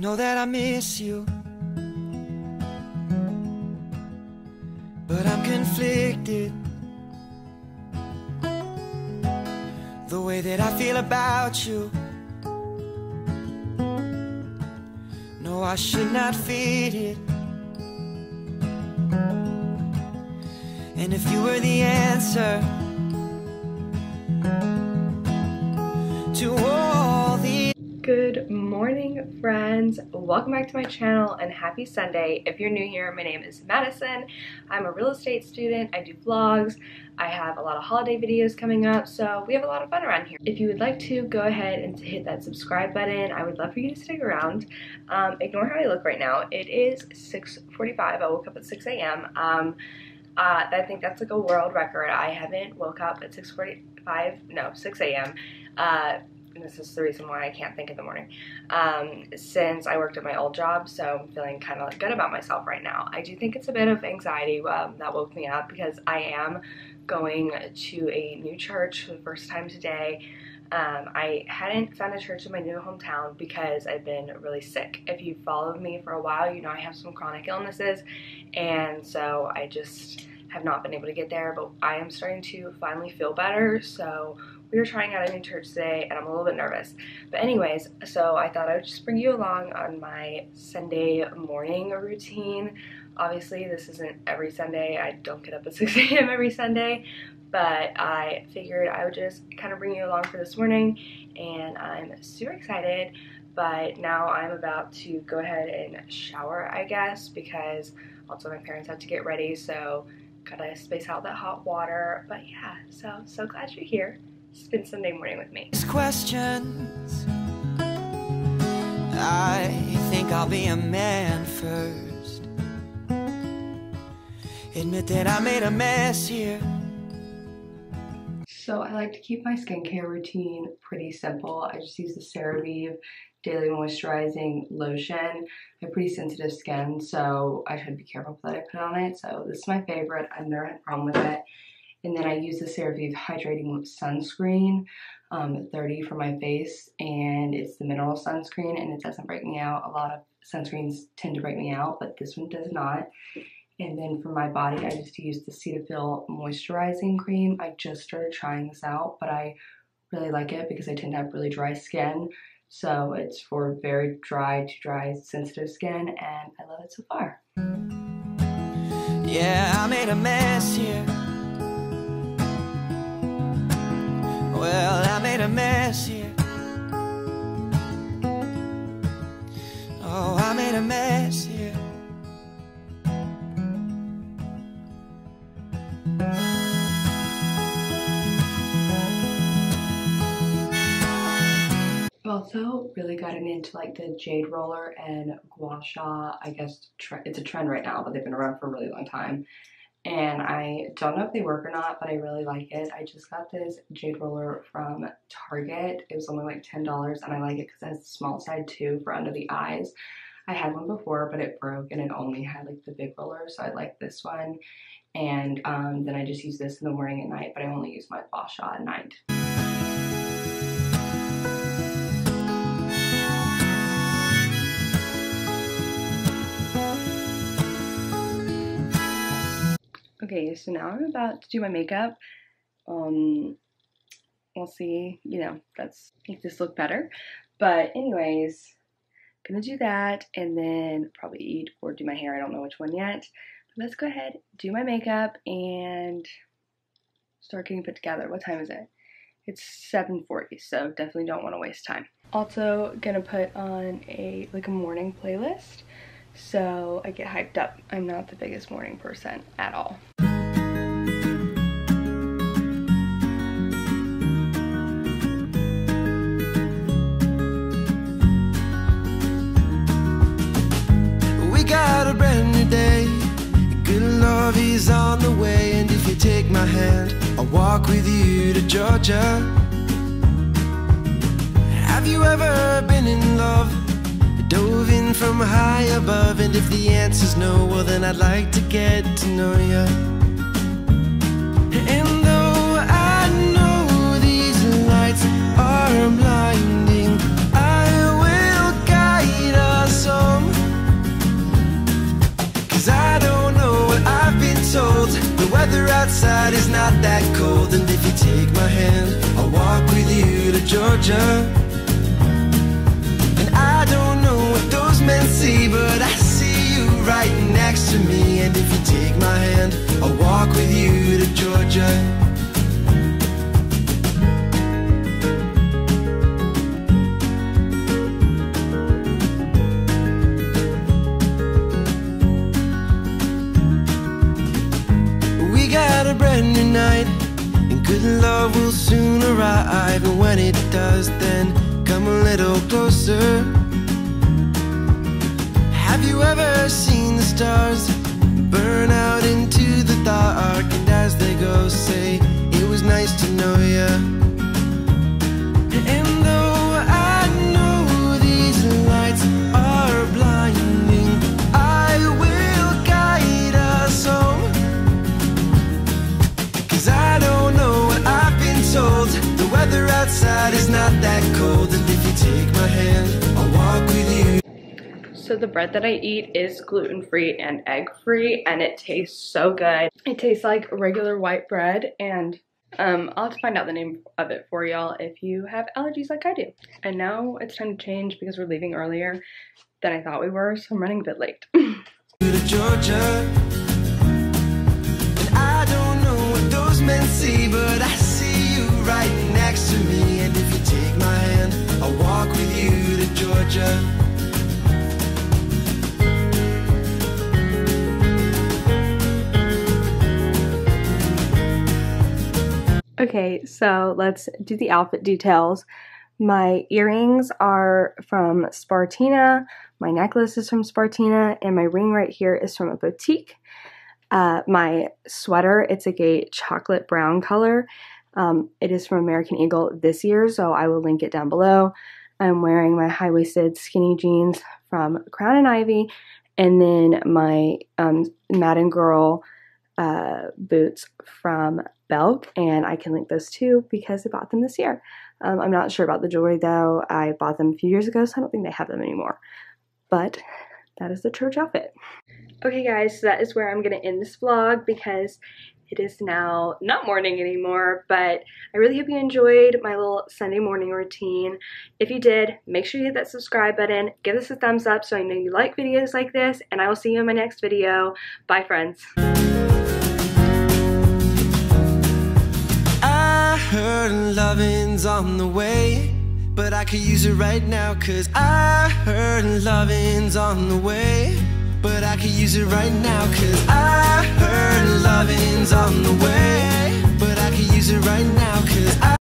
know that I miss you. But I'm conflicted. The way that I feel about you. No, I should not fit it. And if you were the answer to morning, friends. Welcome back to my channel and happy Sunday. If you're new here, my name is Madison. I'm a real estate student. I do vlogs. I have a lot of holiday videos coming up, so we have a lot of fun around here. If you would like to, go ahead and hit that subscribe button. I would love for you to stick around. Um, ignore how I look right now. It is 6.45. I woke up at 6 a.m. Um, uh, I think that's like a world record. I haven't woke up at 6.45, no, 6 a.m. Uh, this is the reason why I can't think in the morning, um, since I worked at my old job, so I'm feeling kind of good about myself right now. I do think it's a bit of anxiety um, that woke me up because I am going to a new church for the first time today. Um, I hadn't found a church in my new hometown because I've been really sick. If you've followed me for a while, you know I have some chronic illnesses, and so I just have not been able to get there, but I am starting to finally feel better, so we were trying out a new church today and I'm a little bit nervous. But anyways, so I thought I would just bring you along on my Sunday morning routine. Obviously, this isn't every Sunday. I don't get up at 6 a.m. every Sunday, but I figured I would just kind of bring you along for this morning and I'm super excited. But now I'm about to go ahead and shower, I guess, because also my parents have to get ready, so gotta space out that hot water. But yeah, so so glad you're here spend Sunday morning with me. questions. I think I'll be a man first. Admit that I made a mess here. So I like to keep my skincare routine pretty simple. I just use the CeraVe Daily Moisturizing Lotion. I have pretty sensitive skin, so I should be careful that I put on it. So this is my favorite. I've never had a problem with it. And then I use the CeraVe Hydrating Sunscreen, um, 30 for my face, and it's the mineral sunscreen, and it doesn't break me out. A lot of sunscreens tend to break me out, but this one does not. And then for my body, I just use the Cetaphil Moisturizing Cream. I just started trying this out, but I really like it because I tend to have really dry skin. So it's for very dry to dry sensitive skin, and I love it so far. Yeah, I made a mess here. Oh, I made a mess here. also really gotten into like the jade roller and gua sha. I guess it's a trend right now, but they've been around for a really long time and I don't know if they work or not, but I really like it. I just got this jade roller from Target. It was only like $10 and I like it because it has the small side too for under the eyes. I had one before, but it broke and it only had like the big roller, so I like this one. And um, then I just use this in the morning and night, but I only use my gua sha at night. Okay, so now I'm about to do my makeup. Um, we'll see, you know, that's make this look better. But anyways, gonna do that and then probably eat or do my hair. I don't know which one yet. But let's go ahead, do my makeup and start getting put together. What time is it? It's 7.40, so definitely don't want to waste time. Also gonna put on a like a morning playlist so I get hyped up. I'm not the biggest morning person at all. A brand new day. Good love is on the way. And if you take my hand, I'll walk with you to Georgia. Have you ever been in love? Dove in from high above, and if the answer's no, well, then I'd like to get to know you. And though I know these lights are blinding, you take my hand, I'll walk with you to Georgia. And I don't know what those men see, but I see you right next to me. And if you take my hand, I'll walk with you to Georgia. We got a brand new night, and good love will soon arrive. And when it does, then come a little closer. Have you ever seen the stars burn out into the dark? And as they go, say, It was nice to know ya. So the bread that I eat is gluten-free and egg-free and it tastes so good. It tastes like regular white bread and um, I'll have to find out the name of it for y'all if you have allergies like I do. And now it's time to change because we're leaving earlier than I thought we were, so I'm running a bit late. Georgia. See, right hand, I'll walk with you to Georgia. Okay, so let's do the outfit details. My earrings are from Spartina, my necklace is from Spartina, and my ring right here is from a boutique. Uh, my sweater, it's like a chocolate brown color. Um, it is from American Eagle this year, so I will link it down below. I'm wearing my high waisted skinny jeans from Crown and Ivy, and then my um, Madden Girl uh, boots from Belk, and I can link those too because I bought them this year. Um, I'm not sure about the jewelry though. I bought them a few years ago, so I don't think they have them anymore. But that is the church outfit. Okay, guys, so that is where I'm gonna end this vlog because it is now not morning anymore, but I really hope you enjoyed my little Sunday morning routine. If you did, make sure you hit that subscribe button, give us a thumbs up so I know you like videos like this, and I will see you in my next video. Bye, friends. Heard lovin's on the way, but I could use it right now. Cause I heard lovin's on the way, but I could use it right now. Cause I heard lovin's on the way, but I could use it right now. Cause I